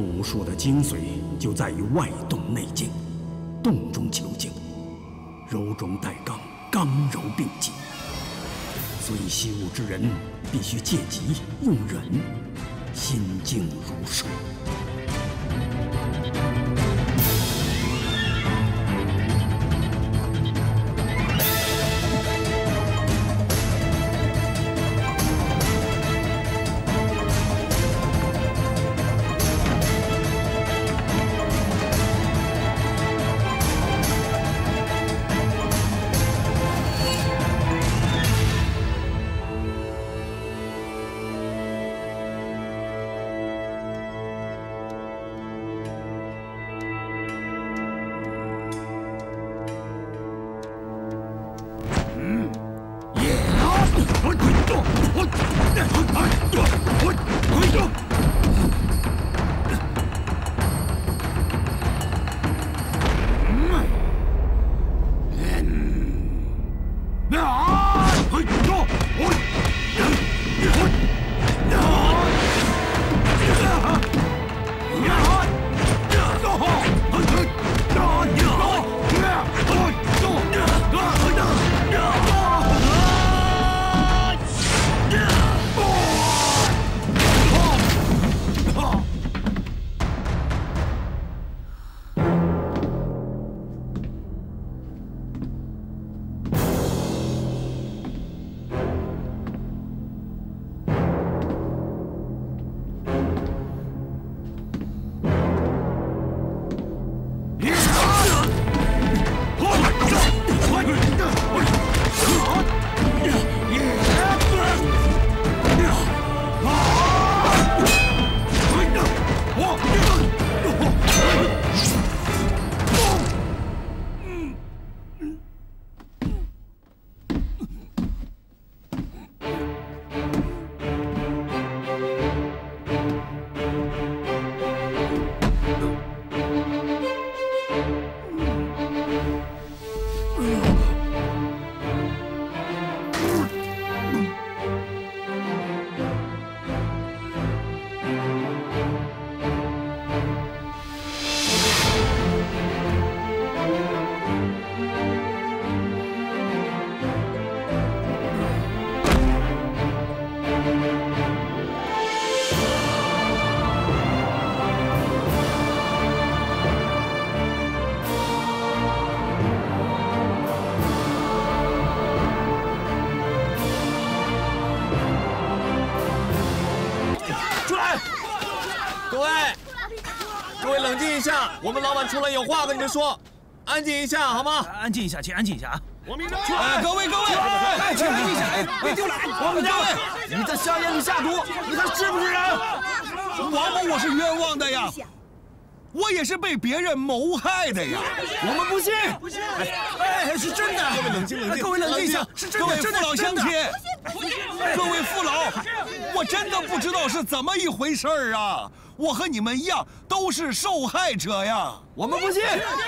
武术的精髓就在于外动内静，动中求静，柔中带刚，刚柔并济。所以习武之人必须借急用忍，心静如水。冷静一下，我们老板出来有话跟你们说，安静一下好吗？安静一下，请安静一下啊！王明章，哎，各位各位，哎，请安静一下，哎，别丢脸！王明章，你在香烟里下毒，你还是不是人？王某我是冤枉的呀，我也是被别人谋害的呀，我们不信，不信，哎，是真的。各位冷静冷静，各位冷静一下，是真的，各位父老乡亲，各位父老，我真的不知道是怎么一回事儿啊。我和你们一样，都是受害者呀！我们不信，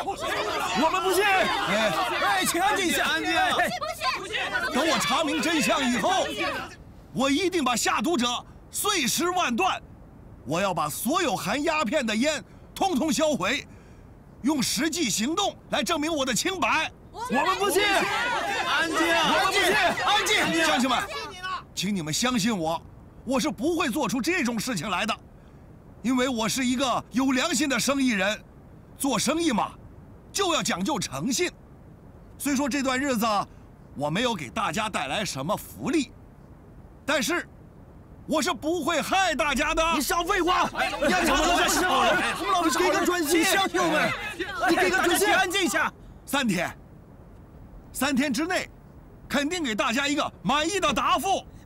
我们不信！哎，哎，请安静一下，安静！不信！等我查明真相以后，我一定把下毒者碎尸万段。我要把所有含鸦片的烟通通销毁，用实际行动来证明我的清白。我们不信！安静！我们不信！安静！乡亲们，请你们相信我，我是不会做出这种事情来的。因为我是一个有良心的生意人，做生意嘛，就要讲究诚信。虽说这段日子我没有给大家带来什么福利，但是我是不会害大家的。你少废话！你要怎么了？是好人，我们老是给个专心，相信我们。你给个专心，安静一下。三天，三天之内，肯定给大家一个满意的答复。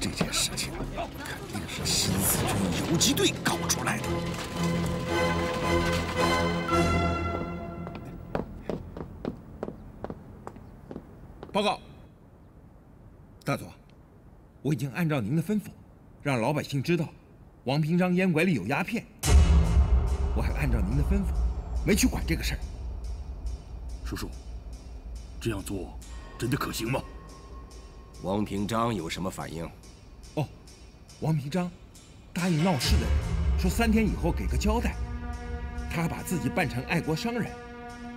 这件事情肯定是新四军游击队搞出来的。报告，大佐，我已经按照您的吩咐，让老百姓知道王平章烟馆里有鸦片。我还按照您的吩咐，没去管这个事儿。叔叔，这样做真的可行吗？王平章有什么反应？哦，王平章答应闹事的人，说三天以后给个交代。他把自己扮成爱国商人，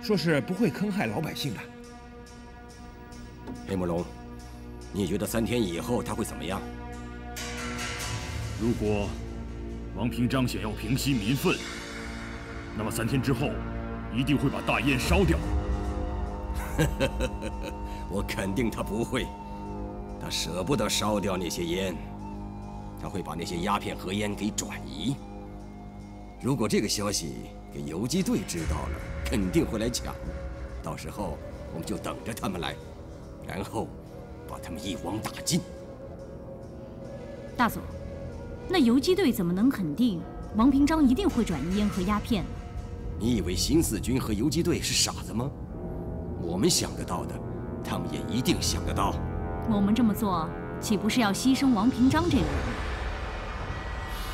说是不会坑害老百姓的。黑木龙，你觉得三天以后他会怎么样？如果王平章想要平息民愤，那么三天之后一定会把大烟烧掉。我肯定他不会。他舍不得烧掉那些烟，他会把那些鸦片和烟给转移。如果这个消息给游击队知道了，肯定会来抢。到时候我们就等着他们来，然后把他们一网打尽。大佐，那游击队怎么能肯定王平章一定会转移烟和鸦片呢？你以为新四军和游击队是傻子吗？我们想得到的，他们也一定想得到。我们这么做，岂不是要牺牲王平章这个人？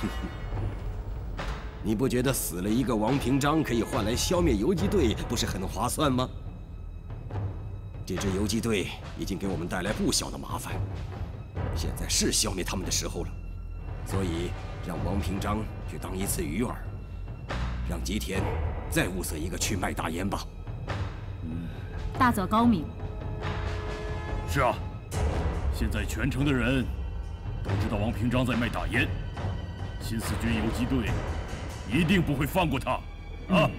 你不觉得死了一个王平章可以换来消灭游击队，不是很划算吗？这支游击队已经给我们带来不小的麻烦，现在是消灭他们的时候了。所以，让王平章去当一次鱼饵，让吉田再物色一个去卖大烟吧。嗯，大佐高明。是啊。现在全城的人都知道王平章在卖大烟，新四军游击队一定不会放过他。啊！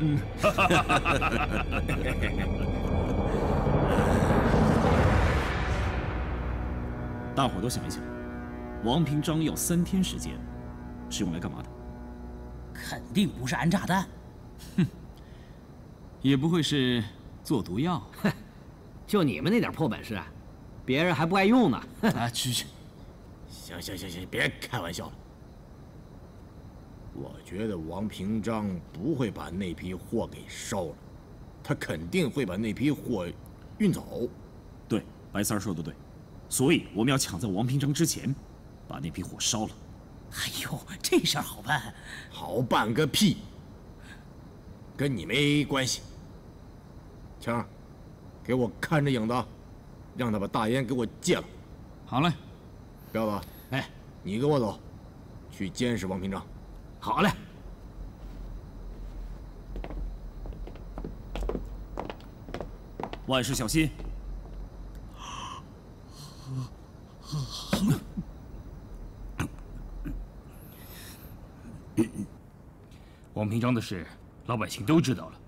大伙都想一想，王平章要三天时间，是用来干嘛的？肯定不是安炸弹。哼，也不会是做毒药。哼，就你们那点破本事！别人还不爱用呢！啊，去去，行行行行，别开玩笑了。我觉得王平章不会把那批货给烧了，他肯定会把那批货运走。对，白三儿说的对，所以我们要抢在王平章之前把那批货烧了。哎呦，这事儿好办？好办个屁！跟你没关系。强，给我看着影子。让他把大烟给我戒了。好嘞。彪子，哎，你跟我走，去监视王平章。好嘞。万事小心。王平章的事，老百姓都知道了。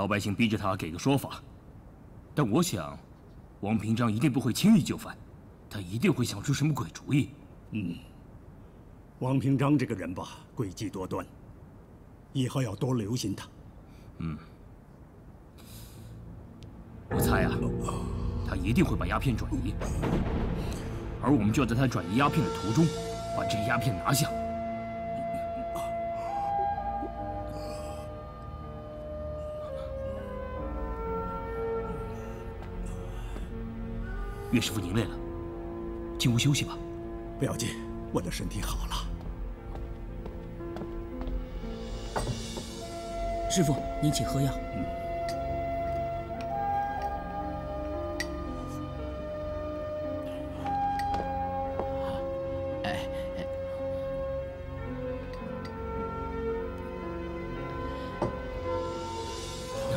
老百姓逼着他给个说法，但我想，王平章一定不会轻易就范，他一定会想出什么鬼主意。嗯，王平章这个人吧，诡计多端，以后要多留心他。嗯，我猜啊，他一定会把鸦片转移，而我们就要在他转移鸦片的途中，把这鸦片拿下。岳师傅，您累了，进屋休息吧。不要紧，我的身体好了。师傅，您请喝药。哎哎，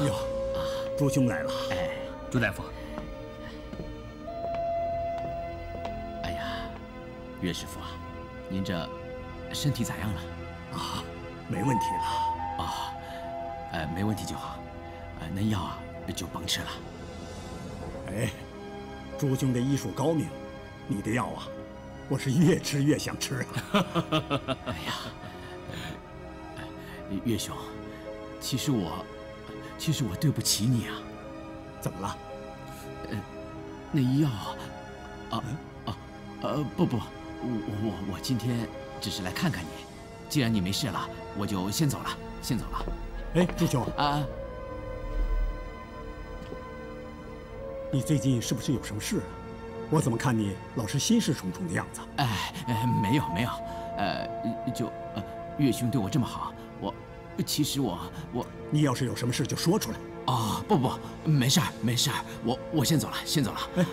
哟，朱兄来了。哎，朱大夫。岳师傅啊，您这身体咋样了？啊，没问题了。啊，呃，没问题就好。呃，那药啊就甭吃了。哎，朱兄的医术高明，你的药啊，我是越吃越想吃啊。哎呀，岳兄，其实我，其实我对不起你啊。怎么了？呃，那药啊，啊啊，呃，不不，我我我今天只是来看看你。既然你没事了，我就先走了，先走了。哎，朱兄啊，你最近是不是有什么事啊？我怎么看你老是心事重重的样子？哎，哎没有没有，呃，就呃，岳兄对我这么好，我其实我我，你要是有什么事就说出来。啊，不不，没事儿没事儿，我我先走了，先走了。哎，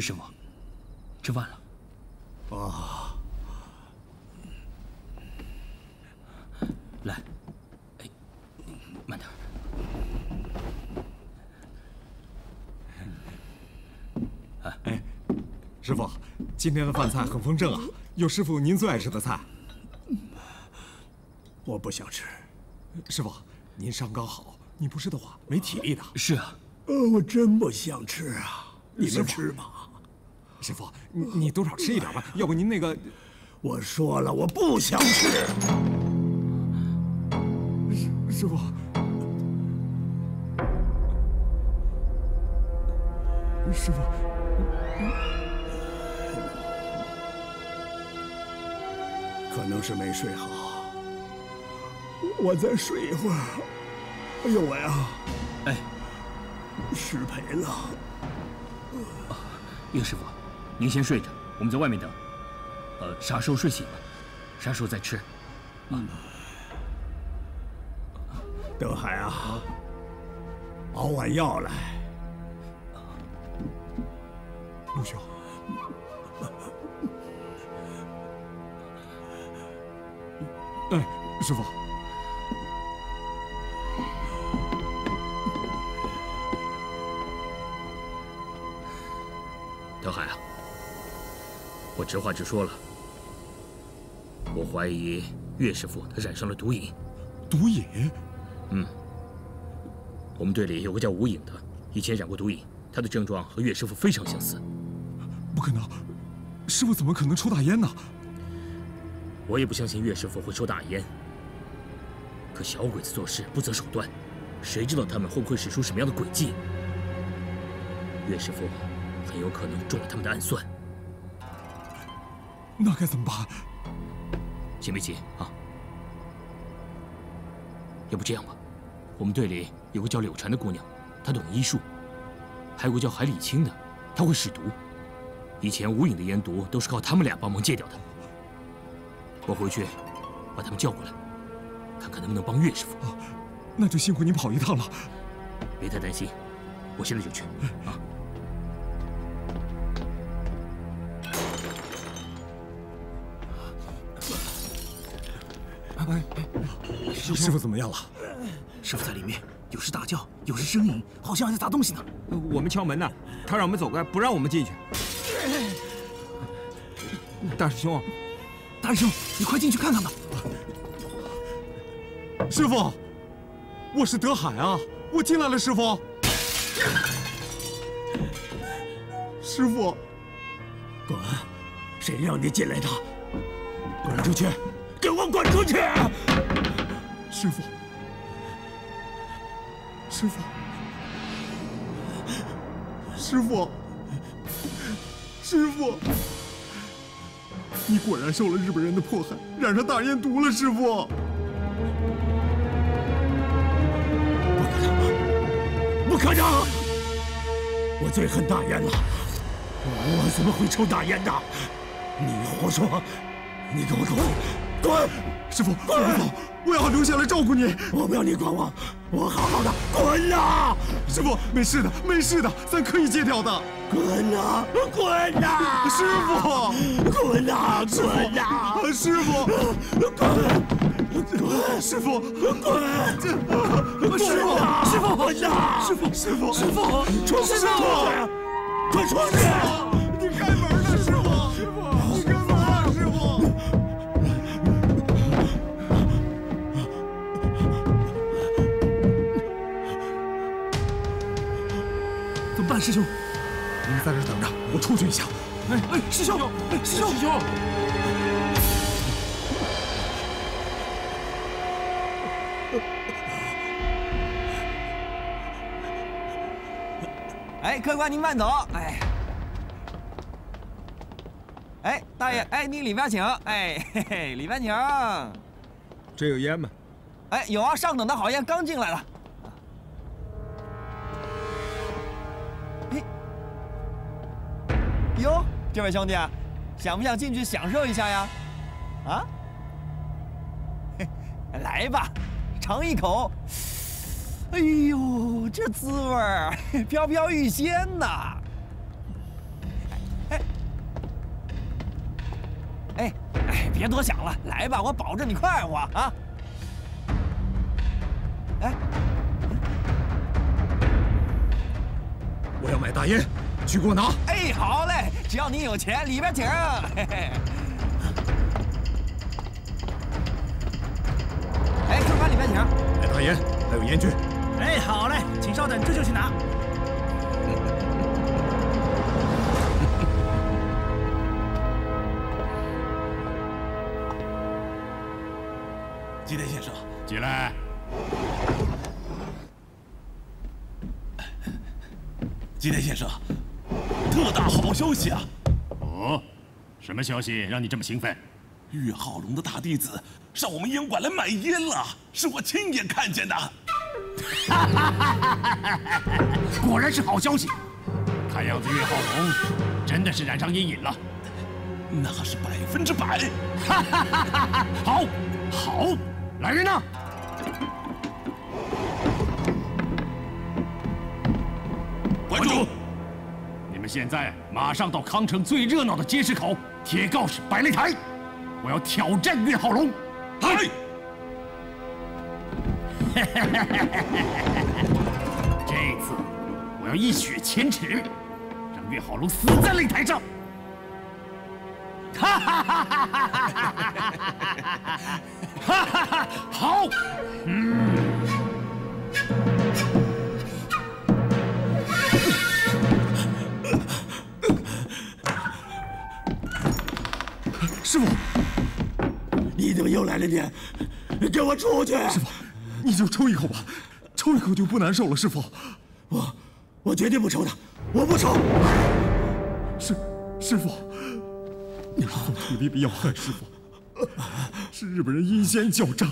岳师傅，吃饭了。啊，来，哎，慢点。哎，师傅，今天的饭菜很丰盛啊，有师傅您最爱吃的菜。我不想吃。师傅，您伤刚好，你不吃的话没体力的。是啊。呃，我真不想吃啊。你们吃吧。师傅，你你多少吃一点吧，要不您那个……我说了，我不想吃。师师傅，师傅，可能是没睡好。我再睡一会儿。哎呦喂啊！哎，失陪了。岳师傅。您先睡着，我们在外面等。呃，啥时候睡醒了，啥时候再吃。嗯。德海啊，熬碗药来。陆兄。哎，师傅。直话直说了，我怀疑岳师傅他染上了毒瘾。毒瘾？嗯。我们队里有个叫吴颖的，以前染过毒瘾，他的症状和岳师傅非常相似。不可能，师傅怎么可能抽大烟呢？我也不相信岳师傅会抽大烟。可小鬼子做事不择手段，谁知道他们会不会使出什么样的诡计？岳师傅很有可能中了他们的暗算。那该怎么办？先别急啊！要不这样吧，我们队里有个叫柳婵的姑娘，她懂医术，还有个叫海里青的，她会使毒。以前无影的烟毒都是靠他们俩帮忙戒掉的。我回去把他们叫过来，看看能不能帮岳师傅。那就辛苦你跑一趟了。别太担心，我现在就去。啊！哎，师傅怎么样了？师傅在里面，有时大叫，有时呻吟，好像还在砸东西呢。我们敲门呢，他让我们走开，不让我们进去。大师兄，大师兄，你快进去看看吧。师傅，我是德海啊，我进来了，师傅。师傅，滚！谁让你进来的？滚出去！给我滚出去！师傅，师傅，师傅，师傅，你果然受了日本人的迫害，染上大烟毒了，师傅。不可能！不可能！我最恨大烟了，我怎么会抽大烟的？你胡说！你给我滚！滚！师傅，我不走，我要留下来照顾你。我不要你管我，我好好的。滚呐！师傅，没事的，没事的，咱可以戒掉的。滚呐！滚呐！师傅，滚呐！滚呐！师傅，滚！滚！师傅，滚！师傅，师傅，滚呐！师傅，师傅，师傅，出师傅，快出去！出去一下。哎哎，师兄，哎，师兄，师兄。哎，客官您慢走。哎，哎，大爷，哎，您里边请。哎，嘿嘿，里边请。这有烟吗？哎，有啊，上等的好烟刚进来了。哟，这位兄弟，想不想进去享受一下呀？啊？来吧，尝一口。哎呦，这滋味儿飘飘欲仙呐！哎，哎哎，别多想了，来吧，我保证你快活啊！哎，我要买大烟，去给我拿。哎，好嘞，只要你有钱，里边请。嘿嘿。哎，客官里边请。哎大烟，还有烟具。哎，好嘞，请稍等，这就去拿。吉田先生，进来。吉田先生，特大好消息啊！哦，什么消息让你这么兴奋？岳浩龙的大弟子上我们烟馆来买烟了，是我亲眼看见的。果然是好消息，看样子岳浩龙真的是染上烟瘾了。那是百分之百。好，好，来人呐！关主，你们现在马上到康城最热闹的街市口贴告示摆擂台，我要挑战岳浩龙。嗨！这次我要一雪前耻，让岳浩龙死在擂台上。哈哈哈哈哈哈！好，嗯。师傅，你怎么又来了你？给我出去！师傅，你就抽一口吧，抽一口就不难受了。师傅，我我绝对不抽的，我不抽。师师傅，你是奉土地的要害师傅，是日本人阴险狡诈，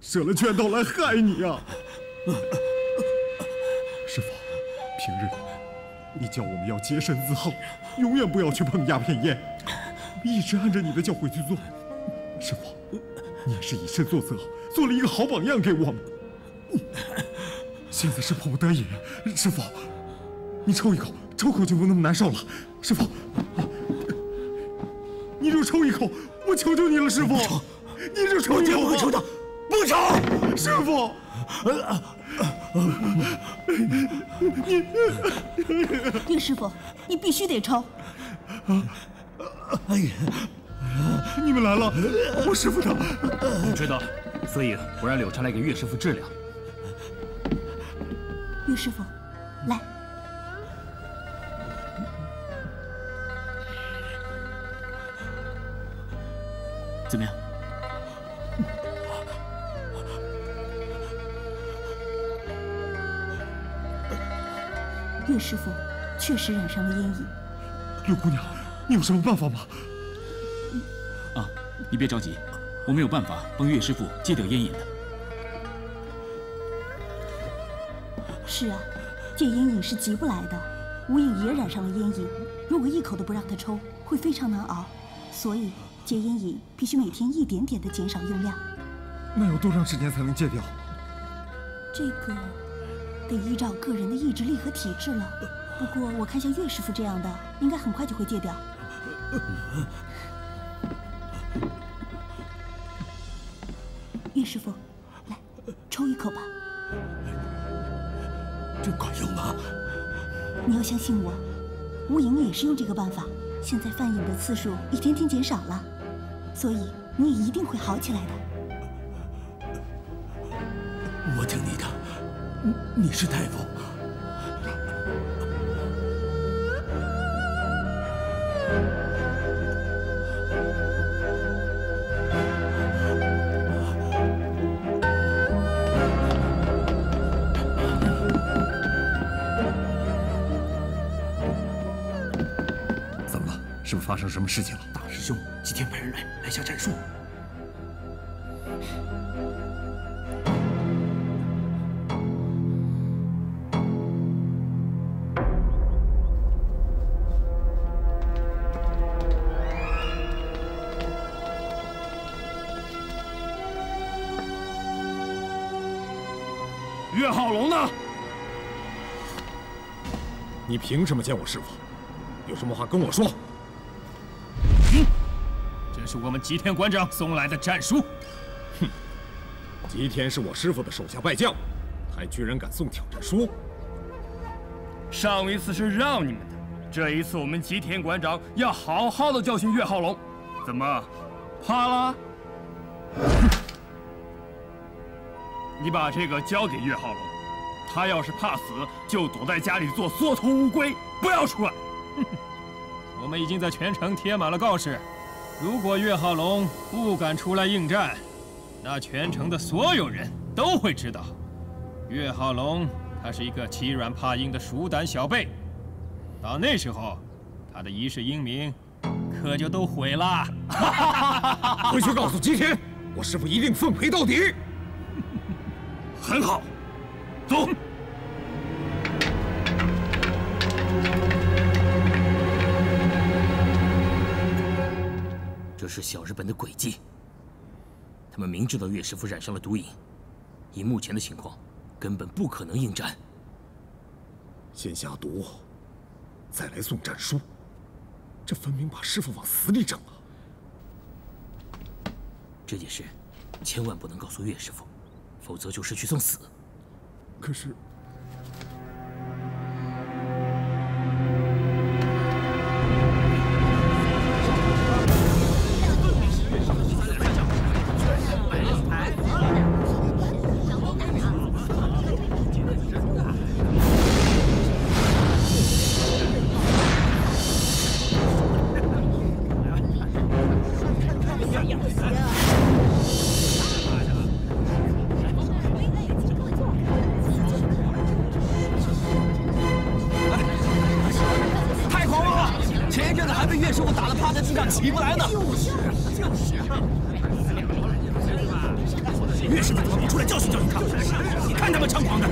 设了圈套来害你啊！师傅，平日你教我们要洁身自好，永远不要去碰鸦片烟，一直按着你的教诲去做。师傅，你也是以身作则，做了一个好榜样给我们。现在是迫不得已，师傅，你抽一口，抽口就不那么难受了。师傅，你就抽一口，我求求你了，师傅，你就抽一口，我不抽的，不抽，师傅。岳师傅，你必须得抽。哎呀，你们来了，我师傅他。我知道，所以我让柳茶来给岳师傅治疗。岳师傅，来。怎么样？岳师傅确实染上了烟瘾。柳姑娘，你有什么办法吗？啊，你别着急，我们有办法帮岳师傅戒掉烟瘾的。是啊，戒烟瘾是急不来的。吴影也染上了烟瘾，如果一口都不让他抽，会非常难熬。所以戒烟瘾必须每天一点点的减少用量。那要多长时间才能戒掉？这个得依照个人的意志力和体质了。不过我看像岳师傅这样的，应该很快就会戒掉。岳师傅，来，抽一口吧。这管用吗？你要相信我，吴影也是用这个办法，现在犯瘾的次数一天天减少了，所以你也一定会好起来的。我听你的，你是大夫。什么事情了？大师兄，今天派人来，来下战书。岳浩龙呢？你凭什么见我师傅？有什么话跟我说。这是我们吉田馆长送来的战书。哼，吉田是我师傅的手下败将，还居然敢送挑战书。上一次是让你们的，这一次我们吉田馆长要好好的教训岳浩龙。怎么，怕了？你把这个交给岳浩龙，他要是怕死，就躲在家里做缩头乌龟，不要出来。我们已经在全城贴满了告示，如果岳浩龙不敢出来应战，那全城的所有人都会知道，岳浩龙他是一个欺软怕硬的鼠胆小辈。到那时候，他的一世英名可就都毁了。回去告诉吉田，我师傅一定奉陪到底。很好，走。这是小日本的诡计。他们明知道岳师傅染上了毒瘾，以目前的情况，根本不可能应战。先下毒，再来送战书，这分明把师傅往死里整啊！这件事千万不能告诉岳师傅，否则就是去送死。可是。前一阵子还被岳师傅打得趴在地上起不来呢。就是就是。岳师傅怎么不出来教训教训他？你看他们猖狂的！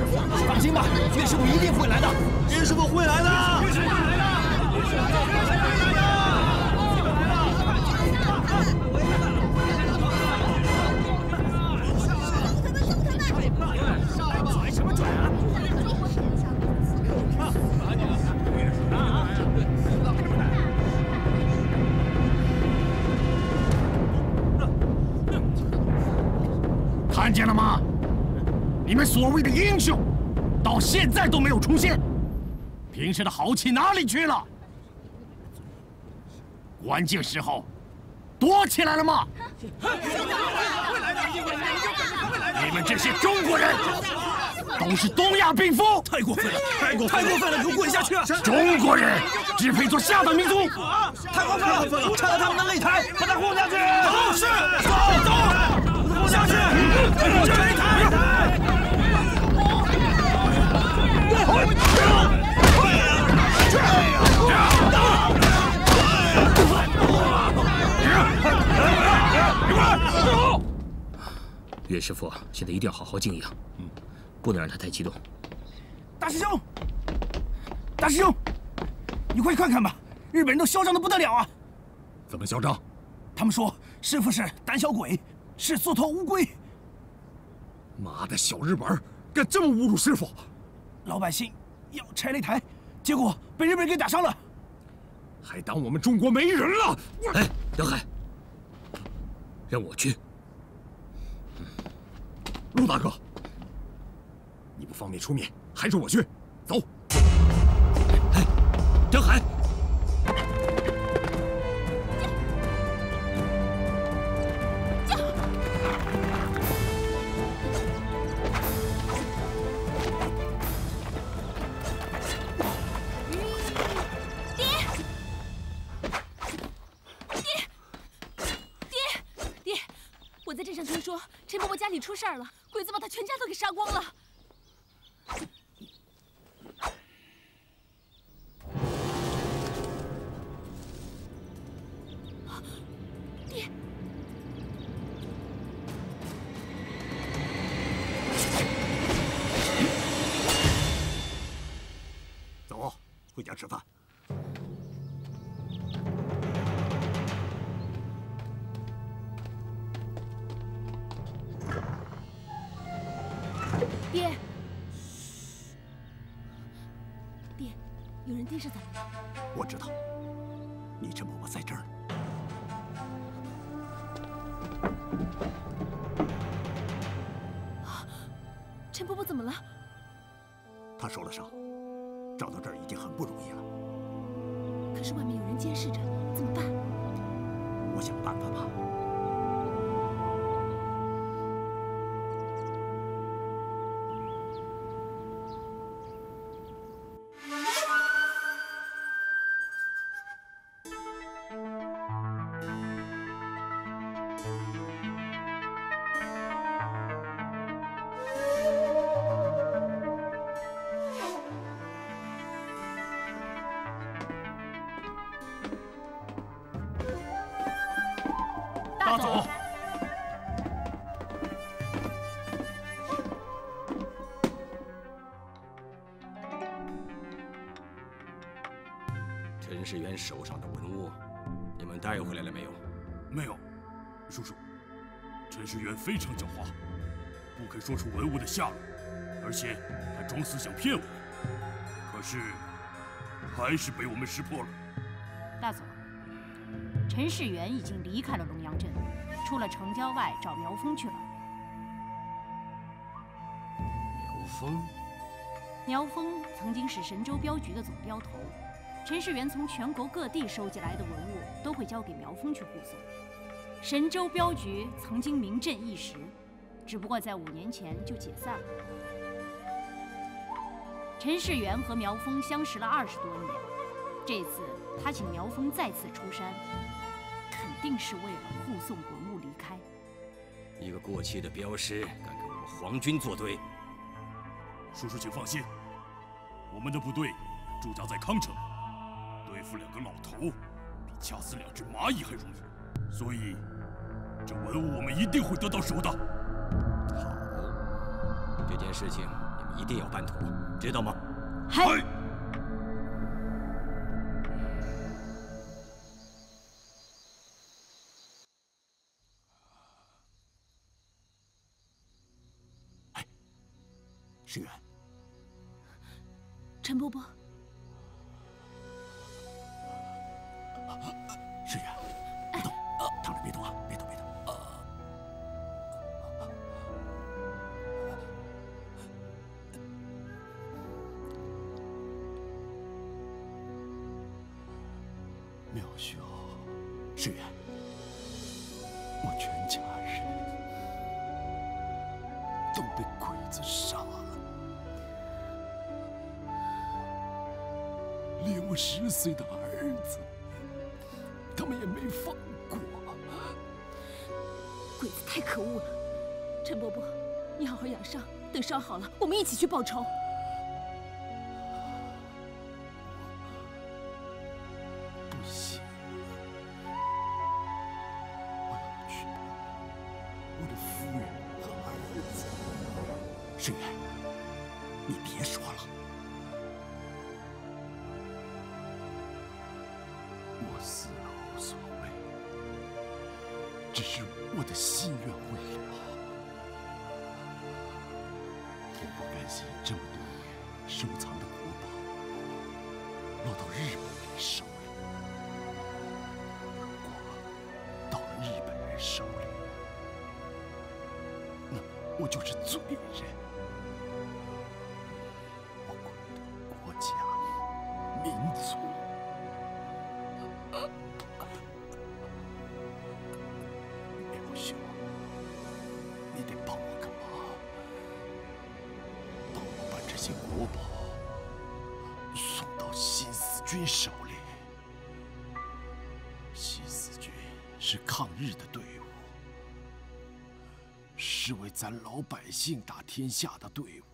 放心吧，岳师傅一定会来的。岳师傅会来的。所谓的英雄，到现在都没有出现，平时的豪气哪里去了？关键时候，躲起来了吗？你们这些中国人，都是东亚病夫！太过分了，太过太过分了，给我滚下去！中国人只配做下等民族！太过分了，拆了他们的擂台，把他轰下去！走，是，走走，下去，擂台。岳师傅，现在一定要好好静养，嗯，不能让他太激动。大师兄，大师兄，你快看看吧，日本人都嚣张的不得了啊！怎么嚣张？他们说师傅是胆小鬼，是缩头乌龟。妈的，小日本敢这么侮辱师傅！老百姓要拆擂台，结果被日本人给打伤了，还当我们中国没人了？哎，杨海，让我去。陆大哥，你不方便出面，还是我去？走。哎，张海，你出事儿了，鬼子把他全家都给杀光了。大佐，陈世元手上的文物，你们带回来了没有？没有，叔叔，陈世元非常狡猾，不肯说出文物的下落，而且还装死想骗我们，可是还是被我们识破了。大佐，陈世元已经离开了龙阳镇，出了城郊外找苗峰去了。苗峰，苗峰曾经是神州镖局的总镖头，陈世元从全国各地收集来的文物都会交给苗峰去护送。神州镖局曾经名震一时，只不过在五年前就解散了。陈世元和苗峰相识了二十多年，这次他请苗峰再次出山，肯定是为了护送文物离开。一个过气的镖师敢跟我们皇军作对？叔叔，请放心，我们的部队驻扎在康城，对付两个老头，比掐死两只蚂蚁还容易。所以，这文物我们一定会得到手的。好，这件事情你们一定要办妥，知道吗？嗨。报仇。不行，我要去我的夫人和儿子。世元，你别说了，我死了无所谓，只是我的心愿未了。我不甘心这么多年收藏的国宝落到日本人手里。如果到了日本人手里，那我就是罪人。军手里。新四军是抗日的队伍，是为咱老百姓打天下的队伍。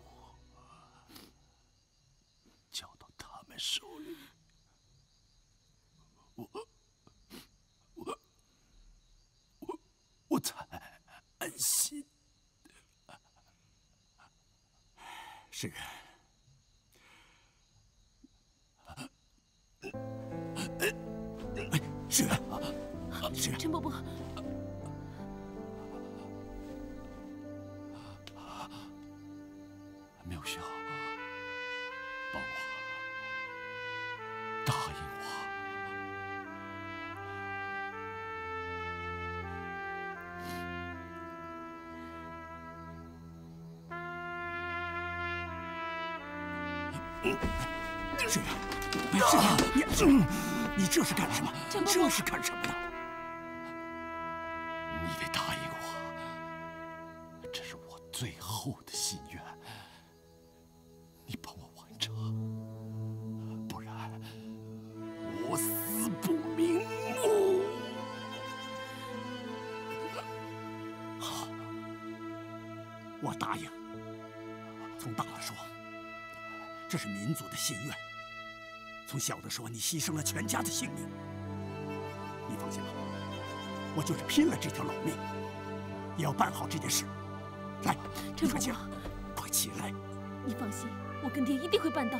小的说，你牺牲了全家的性命。你放心吧，我就是拼了这条老命，也要办好这件事。来，陈伯你快起来伯，，快起来！你放心，我跟爹一定会办到。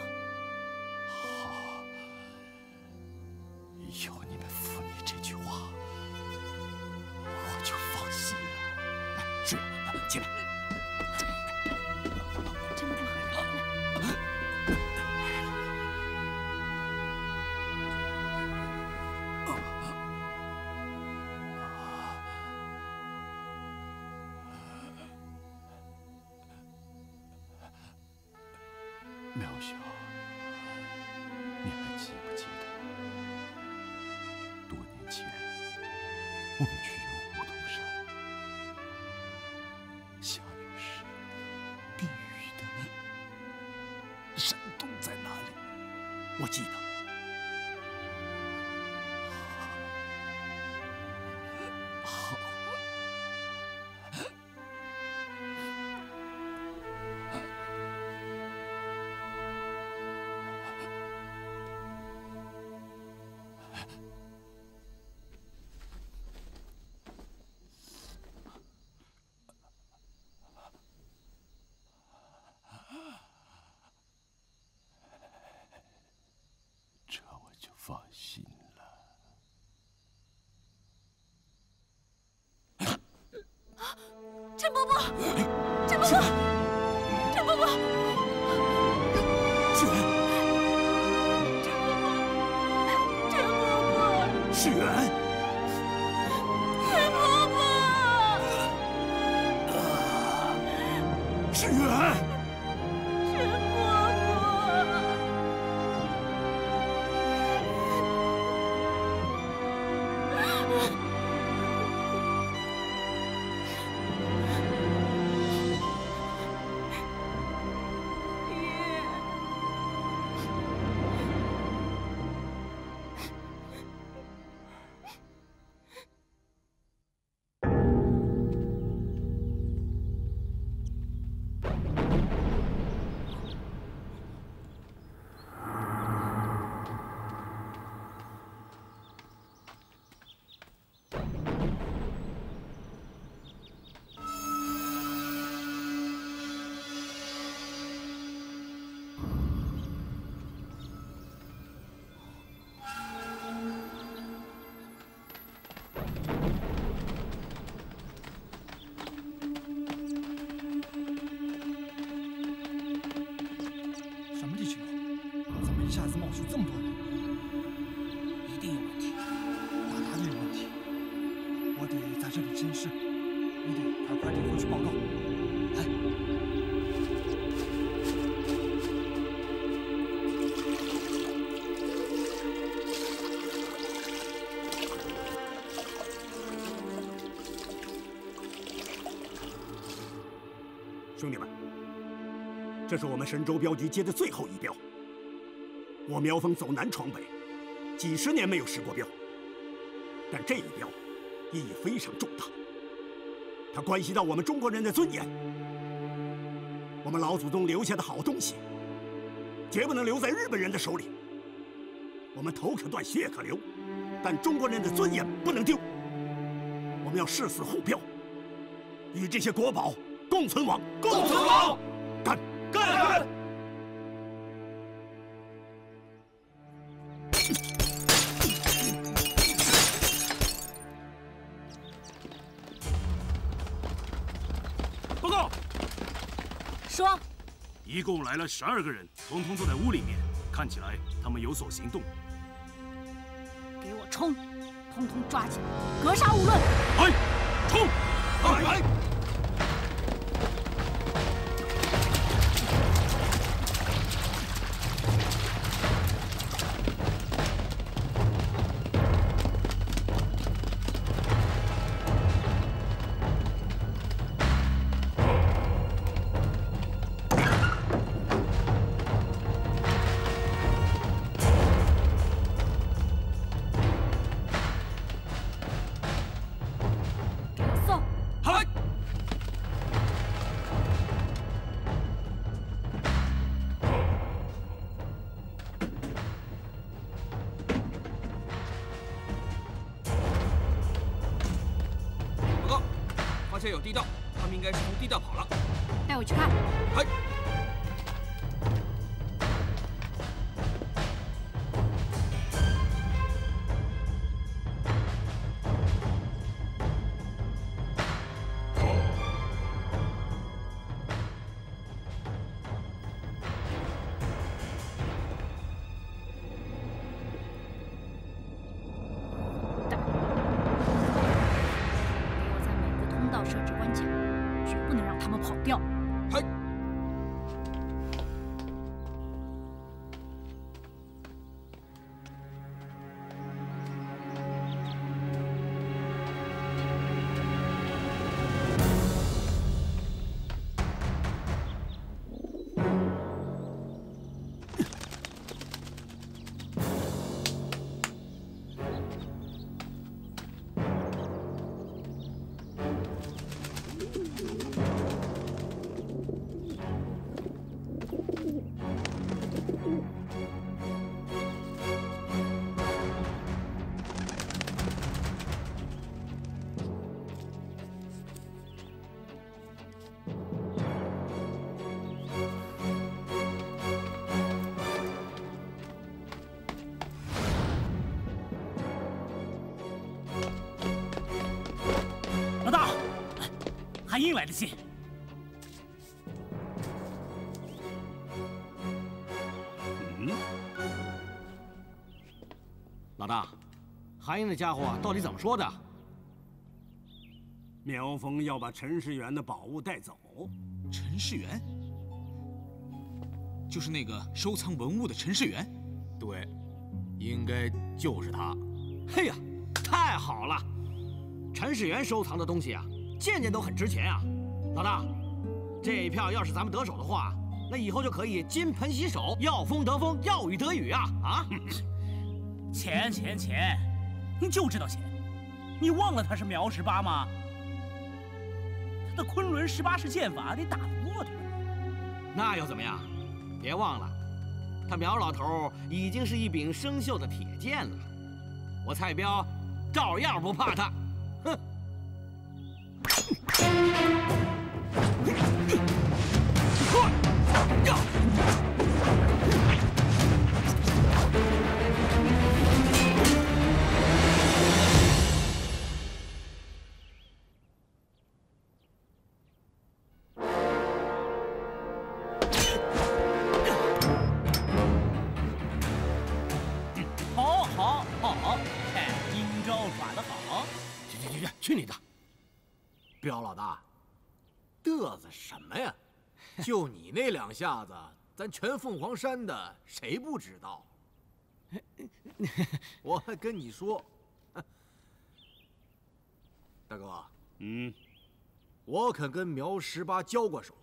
陈伯伯，陈伯伯，陈伯伯，世元，陈伯伯，世元，陈伯伯，世元，陈兄弟们，这是我们神州镖局接的最后一镖。我苗峰走南闯北，几十年没有失过镖，但这一镖意义非常重大，它关系到我们中国人的尊严。我们老祖宗留下的好东西，绝不能留在日本人的手里。我们头可断，血可流，但中国人的尊严不能丢。我们要誓死护镖，与这些国宝共存亡，共存亡！干干！报告，说，一共来了十二个人，通通坐在屋里面，看起来他们有所行动。给我冲！通通抓起来，格杀勿论！来，冲！来！这有地道，他们应该是从地道跑了。带我去看。韩英来的信。嗯，老大，韩英那家伙到底怎么说的？苗峰要把陈世元的宝物带走。陈世元，就是那个收藏文物的陈世元。对，应该就是他。嘿呀，太好了！陈世元收藏的东西啊，件件都很值钱啊。老大，这一票要是咱们得手的话，那以后就可以金盆洗手，要风得风，要雨得雨啊！啊，钱钱钱，你就知道钱，你忘了他是苗十八吗？他的昆仑十八式剑法得打得过他。那又怎么样？别忘了，他苗老头已经是一柄生锈的铁剑了。我蔡彪照样不怕他。哼！好，就你那两下子，咱全凤凰山的谁不知道？我还跟你说，大哥，嗯，我可跟苗十八交过手，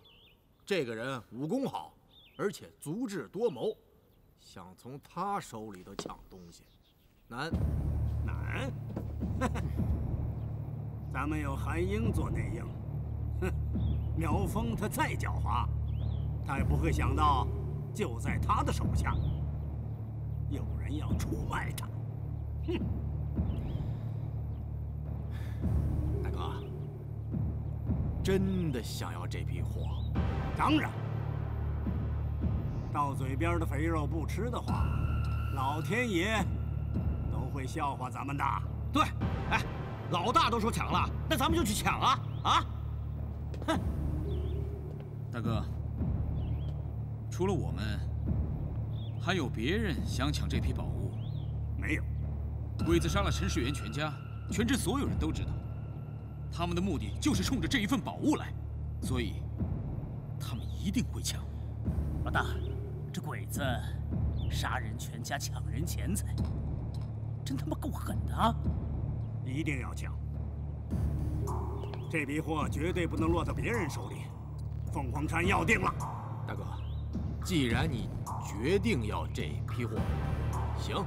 这个人武功好，而且足智多谋，想从他手里头抢东西，难。难？咱们有韩英做内应，哼，苗峰他再狡猾，他也不会想到，就在他的手下，有人要出卖他。哼！大哥，真的想要这批货？当然。到嘴边的肥肉不吃的话，老天爷都会笑话咱们的。对，哎，老大都说抢了，那咱们就去抢啊！啊！哼！大哥，除了我们，还有别人想抢这批宝物？没有。鬼子杀了陈世元全家，全镇所有人都知道。他们的目的就是冲着这一份宝物来，所以他们一定会抢。老大，这鬼子杀人全家，抢人钱财，真他妈够狠的啊！一定要抢！这批货绝对不能落到别人手里。凤凰山要定了，大哥，既然你决定要这批货，行，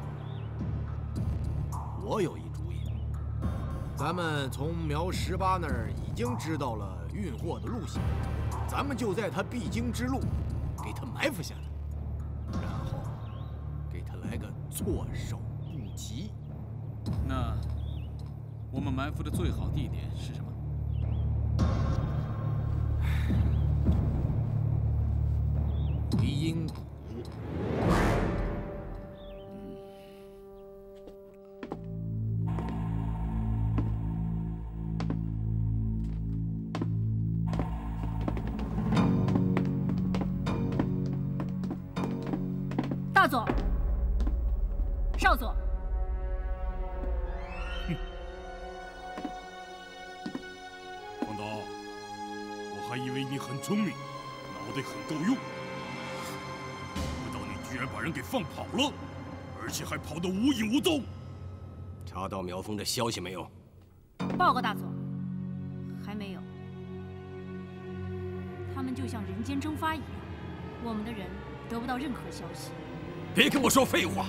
我有一主意。咱们从苗十八那儿已经知道了运货的路线，咱们就在他必经之路给他埋伏下来，然后给他来个措手不及。那我们埋伏的最好地点是什么？到苗峰的消息没有？报告大佐，还没有。他们就像人间蒸发一样，我们的人得不到任何消息。别跟我说废话！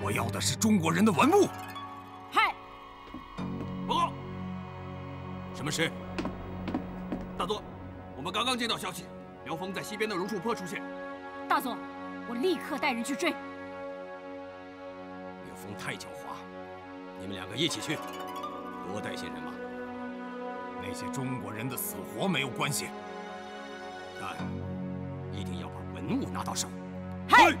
我要的是中国人的文物。嗨，报告，什么事？大佐，我们刚刚接到消息，苗峰在西边的榕树坡出现。大佐，我立刻带人去追。岳峰太狡猾，你们两个一起去，多带些人马。那些中国人的死活没有关系，但一定要把文物拿到手。嗨！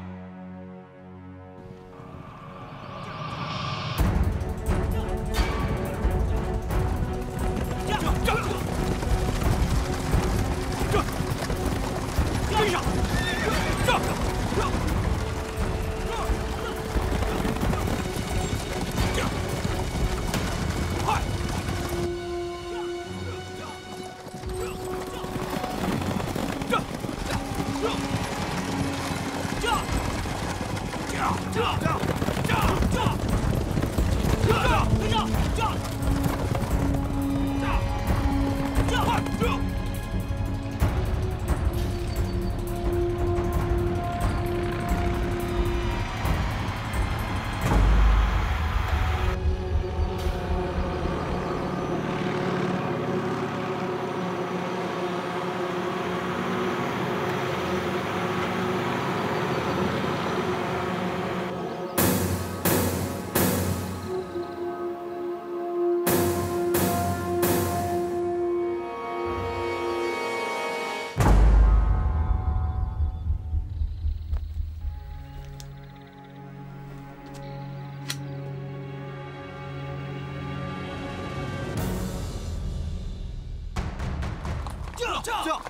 驾驾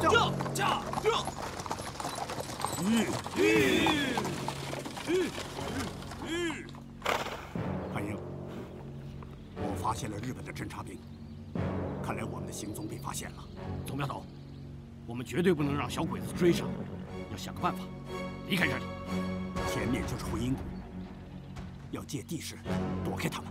驾驾驾！韩英，我发现了日本的侦察兵，看来我们的行踪被发现了。总镖头，我们绝对不能让小鬼子追上，要想个办法离开这里。前面就是回音谷，要借地势躲开他们。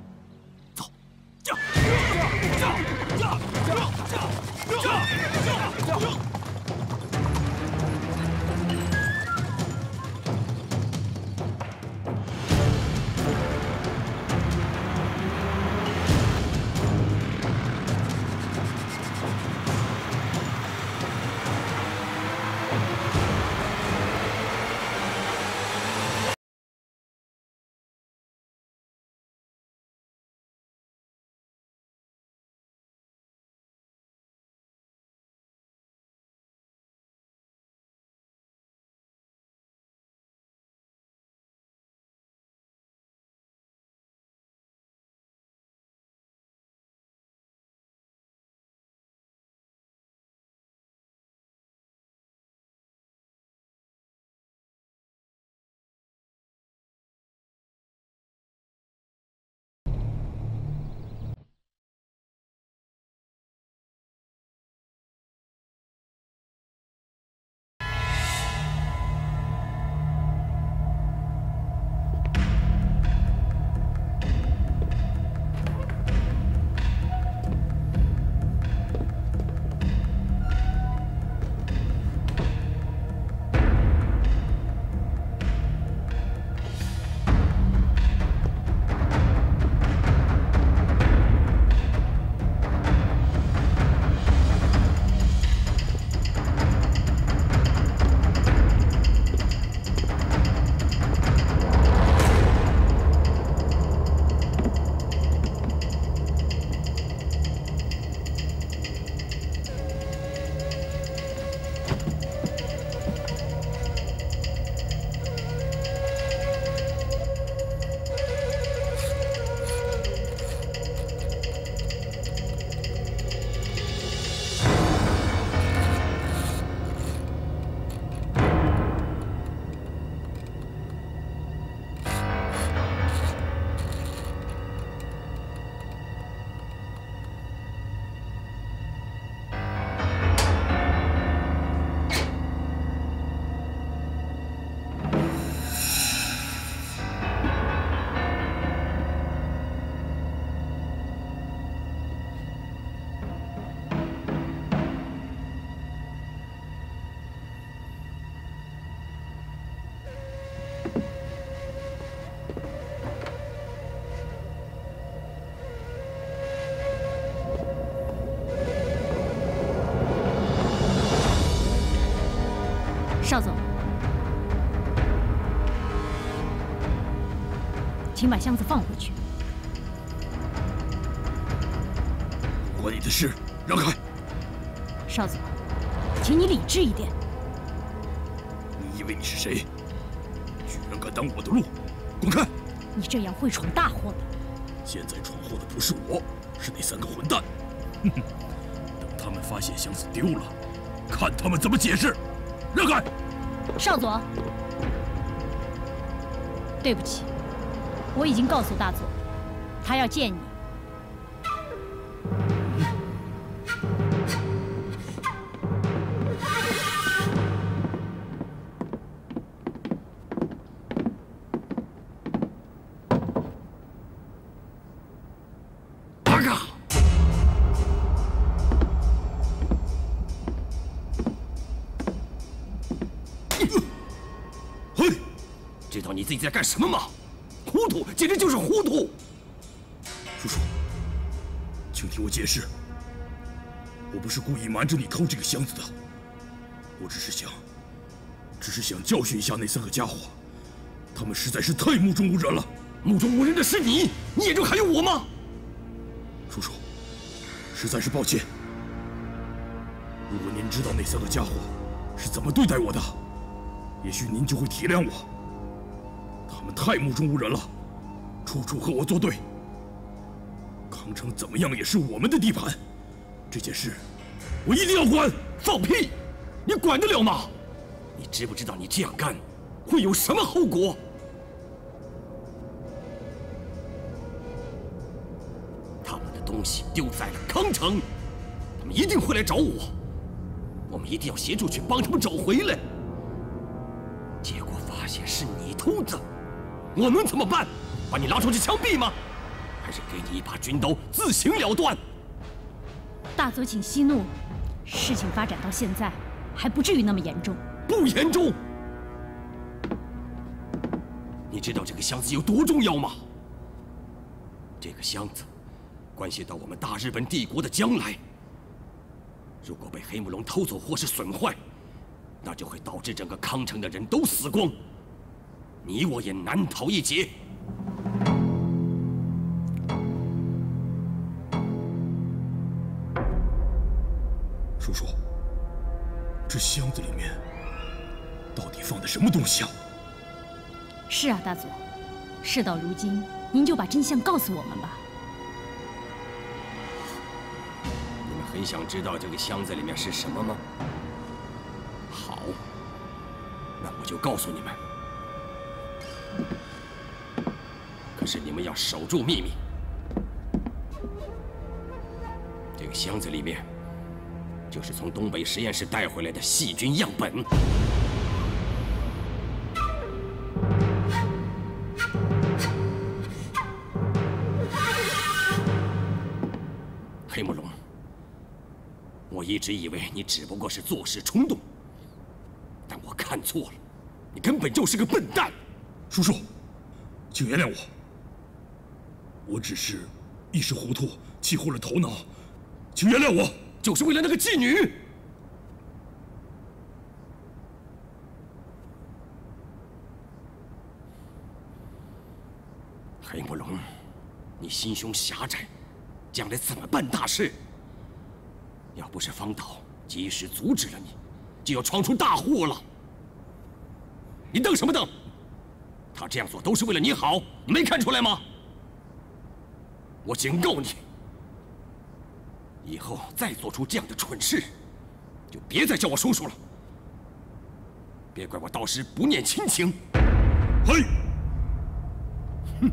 请把箱子放回去。不关你的事，让开！少佐，请你理智一点。你以为你是谁？居然敢挡我的路！滚开！你这样会闯大祸的。现在闯祸的不是我，是那三个混蛋。哼哼，等他们发现箱子丢了，看他们怎么解释！让开！少佐，对不起，我已经告诉大佐，他要见你。八嘎！嘿，知道你自己在干什么吗？解释。我不是故意瞒着你偷这个箱子的，我只是想，只是想教训一下那三个家伙，他们实在是太目中无人了。目中无人的是你，你眼中还有我吗？叔叔，实在是抱歉。如果您知道那三个家伙是怎么对待我的，也许您就会体谅我。他们太目中无人了，处处和我作对。康城怎么样也是我们的地盘，这件事我一定要管。放屁！你管得了吗？你知不知道你这样干会有什么后果？他们的东西丢在了康城，他们一定会来找我，我们一定要协助去帮他们找回来。结果发现是你偷的，我能怎么办？把你拉出去枪毙吗？还是给你一把军刀自行了断？大佐，请息怒。事情发展到现在，还不至于那么严重。不严重。你知道这个箱子有多重要吗？这个箱子关系到我们大日本帝国的将来。如果被黑木龙偷走或是损坏，那就会导致整个康城的人都死光，你我也难逃一劫。这箱子里面到底放的什么东西啊？是啊，大佐，事到如今，您就把真相告诉我们吧。你们很想知道这个箱子里面是什么吗？好，那我就告诉你们。可是你们要守住秘密。这个箱子里面。就是从东北实验室带回来的细菌样本。黑木龙，我一直以为你只不过是做事冲动，但我看错了，你根本就是个笨蛋。叔叔，请原谅我，我只是一时糊涂，气昏了头脑，请原谅我。就是为了那个妓女，黑木龙，你心胸狭窄，将来怎么办大事？要不是方导及时阻止了你，就要闯出大祸了。你瞪什么瞪？他这样做都是为了你好，没看出来吗？我警告你。以后再做出这样的蠢事，就别再叫我叔叔了。别怪我到时不念亲情。嘿，哼！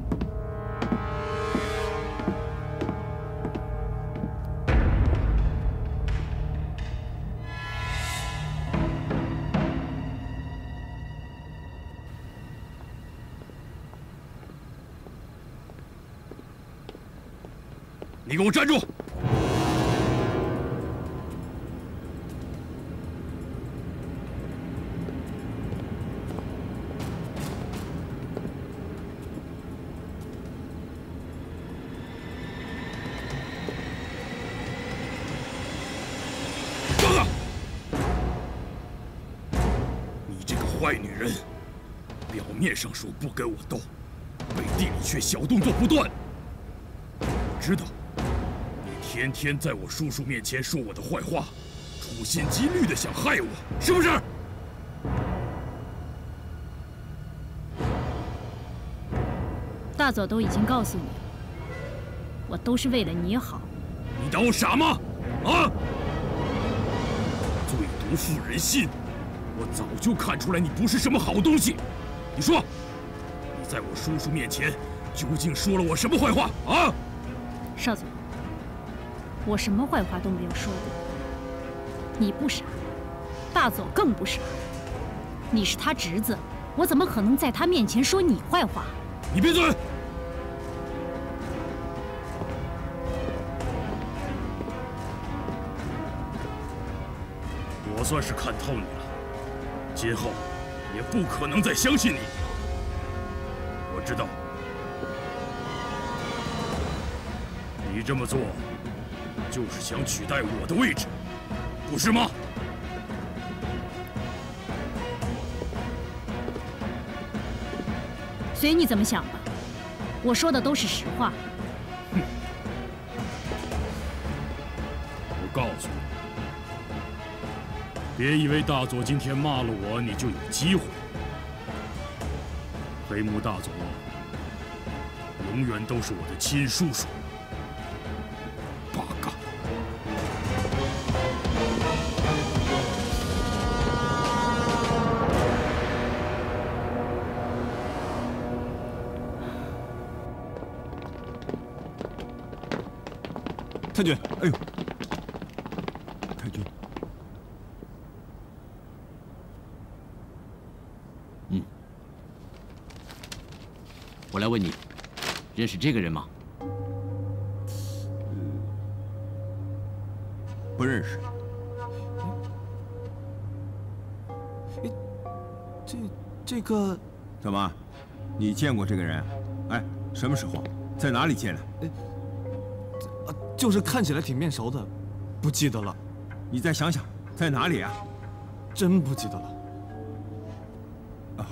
你给我站住！上说不跟我斗，背地里却小动作不断。我知道，你天天在我叔叔面前说我的坏话，处心积虑的想害我，是不是？大佐都已经告诉你了，我都是为了你好。你当我傻吗？啊！最毒妇人心，我早就看出来你不是什么好东西。你说，你在我叔叔面前究竟说了我什么坏话啊？少佐，我什么坏话都没有说过。你不傻，大佐更不傻。你是他侄子，我怎么可能在他面前说你坏话？你闭嘴！我算是看透你了，今后。也不可能再相信你。我知道，你这么做就是想取代我的位置，不是吗？随你怎么想吧，我说的都是实话。哼！我告诉你。别以为大佐今天骂了我，你就有机会。黑木大佐永远都是我的亲叔叔。认识这个人吗？不认识。这这个怎么？你见过这个人？哎，什么时候？在哪里见的？呃，就是看起来挺面熟的，不记得了。你再想想，在哪里啊？真不记得了。啊，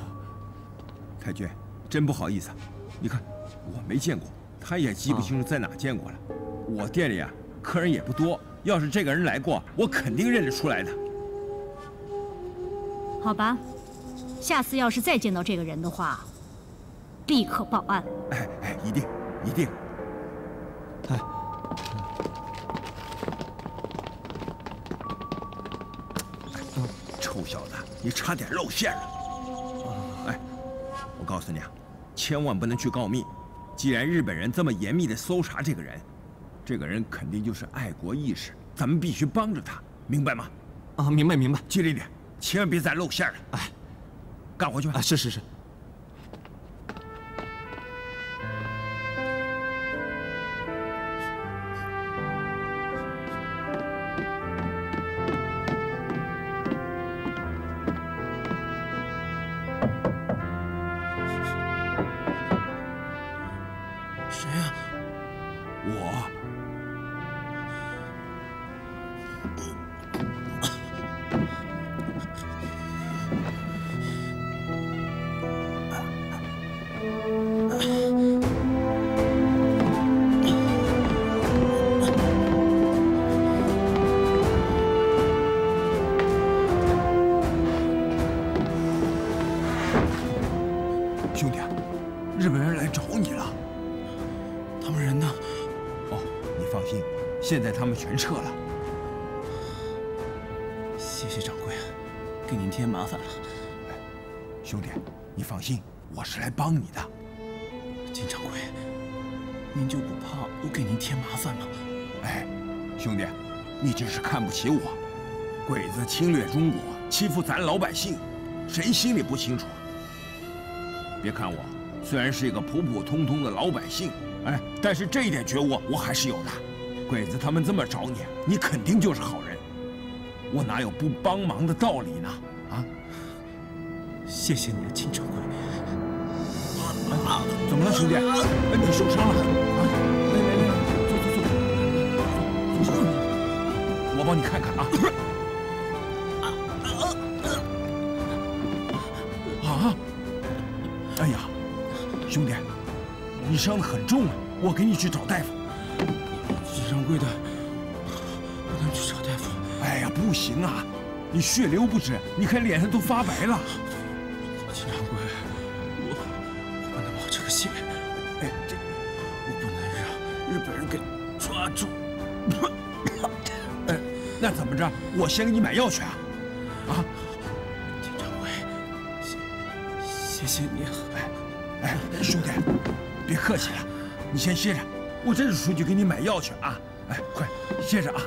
太君，真不好意思啊。你看，我没见过，他也记不清楚在哪见过了。我店里啊，客人也不多，要是这个人来过，我肯定认得出来的。好吧，下次要是再见到这个人的话，立刻报案。哎哎，一定一定。哎，臭小子，你差点露馅了。哎，我告诉你啊，千万不能去告密。既然日本人这么严密的搜查这个人，这个人肯定就是爱国义士，咱们必须帮着他，明白吗？啊，明白明白，机灵点，千万别再露馅了。哎，干活去吧。啊，是是是。你这是看不起我。鬼子侵略中国，欺负咱老百姓，谁心里不清楚？别看我，虽然是一个普普通通的老百姓，哎，但是这一点觉悟我还是有的。鬼子他们这么找你，你肯定就是好人，我哪有不帮忙的道理呢？啊！谢谢你啊，金掌柜。啊，怎么了，兄弟？哎，你受伤了啊？我帮你看看啊。啊！哎呀，兄弟，你伤得很重啊，我给你去找大夫。金掌柜的，不能去找大夫。哎呀，不行啊，你血流不止，你看脸上都发白了。金掌柜，我我不能冒这个险。哎，这我不能让日本人给抓住。哎，那怎么着？我先给你买药去啊！啊，金掌柜，谢谢谢你啊！哎哎，兄弟，别客气了，你先歇着，我这就出去给你买药去啊！哎，快歇着啊！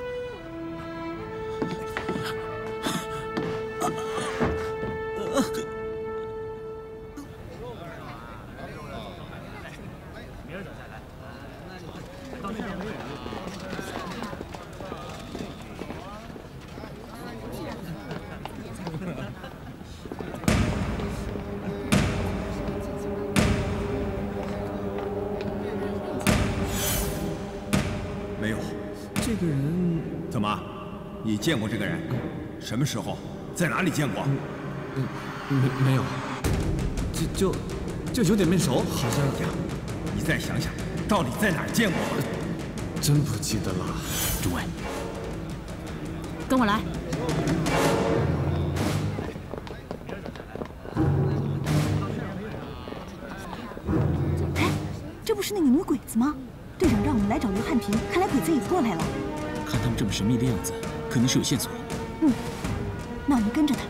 见过这个人？什么时候？在哪里见过？嗯，没没有，就就就有点面熟，好像呀。你再想想，到底在哪儿见过？真不记得了。诸位，跟我来。哎，这不是那个女鬼子吗？队长让我们来找刘汉平，看来鬼子也过来了。看他们这么神秘的样子，肯定是有线索。嗯，那我们跟着他。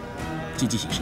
见机行事。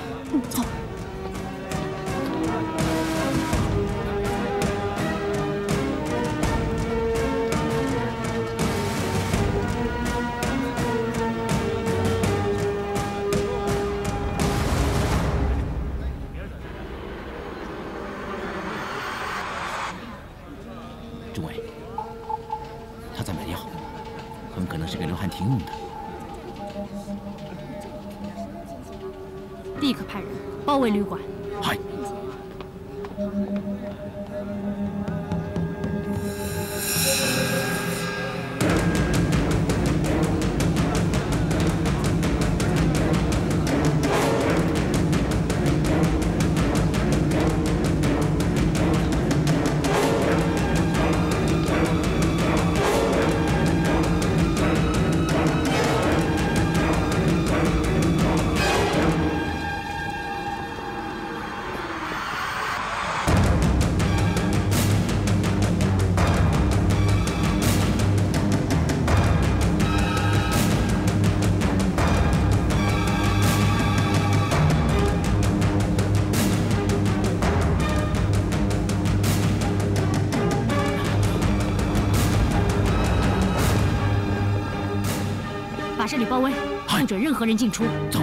这里包围，不准任何人进出。走。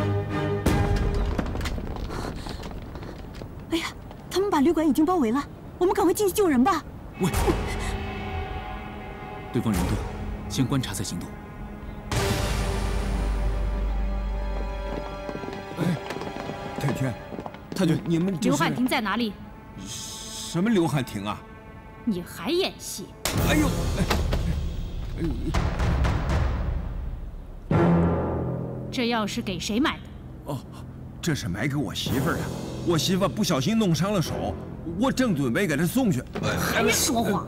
哎呀，他们把旅馆已经包围了，我们赶快进去救人吧。喂，对方人多，先观察再行动。哎，太君，太君，你们刘汉庭在哪里？什么刘汉庭啊？你还演戏？哎呦！哎呦！这药是给谁买的？哦，这是买给我媳妇儿的。我媳妇不小心弄伤了手，我正准备给她送去。还说谎？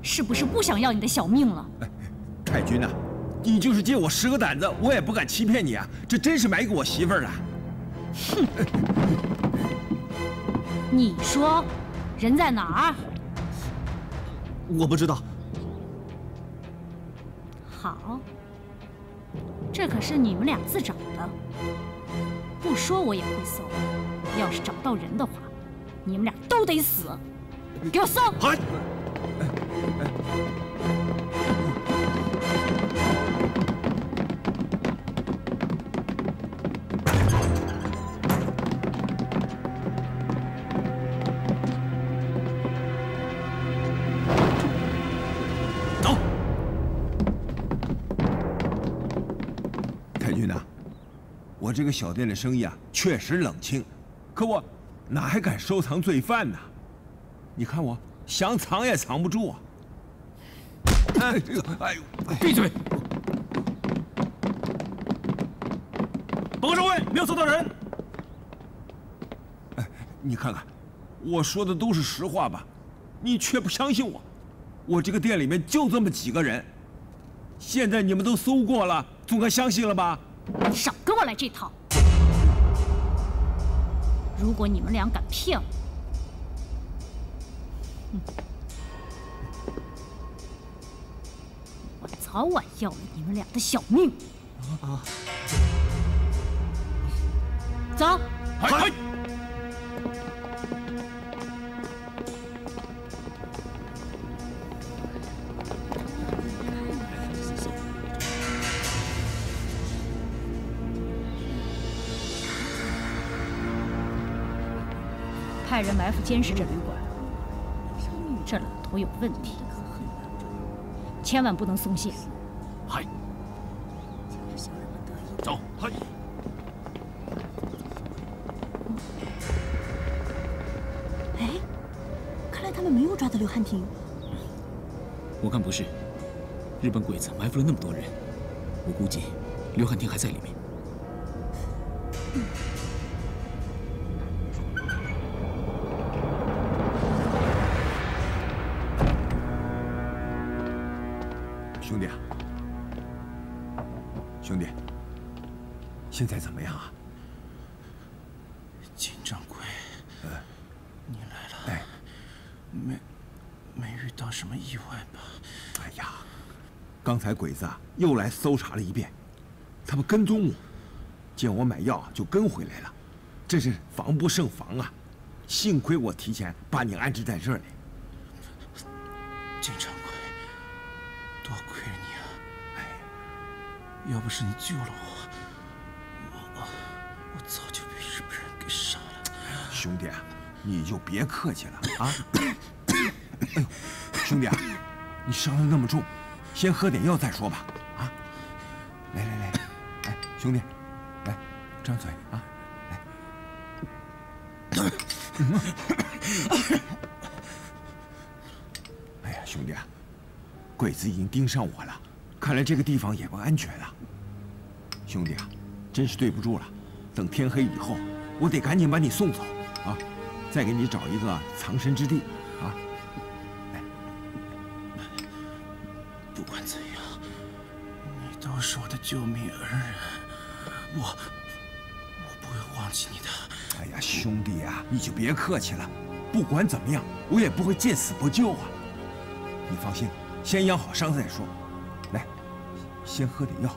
是不是不想要你的小命了？太君呐，你就是借我十个胆子，我也不敢欺骗你啊！这真是买给我媳妇儿的。哼！你说，人在哪儿？我不知道。好。这可是你们俩自找的，不说我也会搜。要是找到人的话，你们俩都得死。给我搜！这个小店的生意啊，确实冷清，可我哪还敢收藏罪犯呢？你看我想藏也藏不住啊！哎呦，哎呦，闭嘴！报告诸位，没有搜到人。哎，你看看，我说的都是实话吧？你却不相信我。我这个店里面就这么几个人，现在你们都搜过了，总该相信了吧？少跟我来这套！如果你们俩敢骗我，我早晚要了你们俩的小命！啊！走！派人埋伏监视这旅馆，这老头有问题，千万不能松懈。嗨，走，嗨。哎，看来他们没有抓到刘汉庭。我看不是，日本鬼子埋伏了那么多人，我估计刘汉庭还在里面。又来搜查了一遍，他们跟踪我，见我买药就跟回来了，真是防不胜防啊！幸亏我提前把你安置在这里。金掌柜，多亏你啊！哎，要不是你救了我，我我早就被日本人给杀了。兄弟啊，你就别客气了啊！哎呦，兄弟啊，你伤得那么重，先喝点药再说吧。兄弟，来，张嘴啊，来。哎呀，兄弟啊，鬼子已经盯上我了，看来这个地方也不安全了。兄弟啊，真是对不住了，等天黑以后，我得赶紧把你送走啊，再给你找一个藏身之地啊。不管怎样，你都是我的救命恩人，我我不会忘记你的。哎呀，兄弟啊，你就别客气了。不管怎么样，我也不会见死不救啊。你放心，先养好伤再说。来，先喝点药。